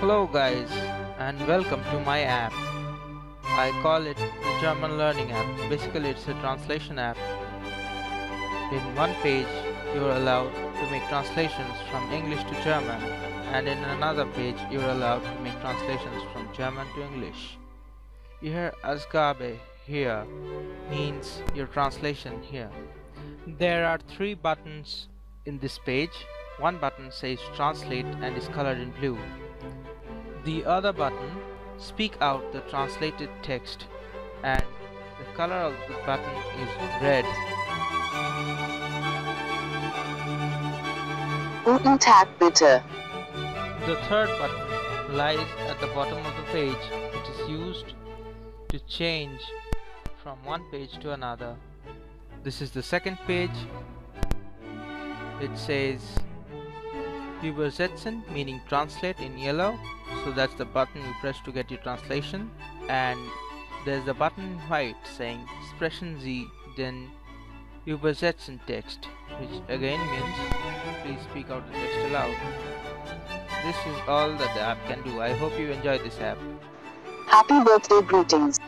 Hello guys and welcome to my app. I call it the German Learning app. Basically it's a translation app. In one page you are allowed to make translations from English to German and in another page you are allowed to make translations from German to English. You hear Ausgabe here means your translation here. There are three buttons in this page. One button says translate and is colored in blue. The other button speak out the translated text and the color of the button is red. Guten Tag bitte. The third button lies at the bottom of the page. It is used to change from one page to another. This is the second page. It says Übersetzen meaning translate in yellow so that's the button you press to get your translation and there's a button in white saying Sprechen Sie den Übersetzen Text which again means please speak out the text aloud. This is all that the app can do. I hope you enjoy this app. Happy birthday greetings.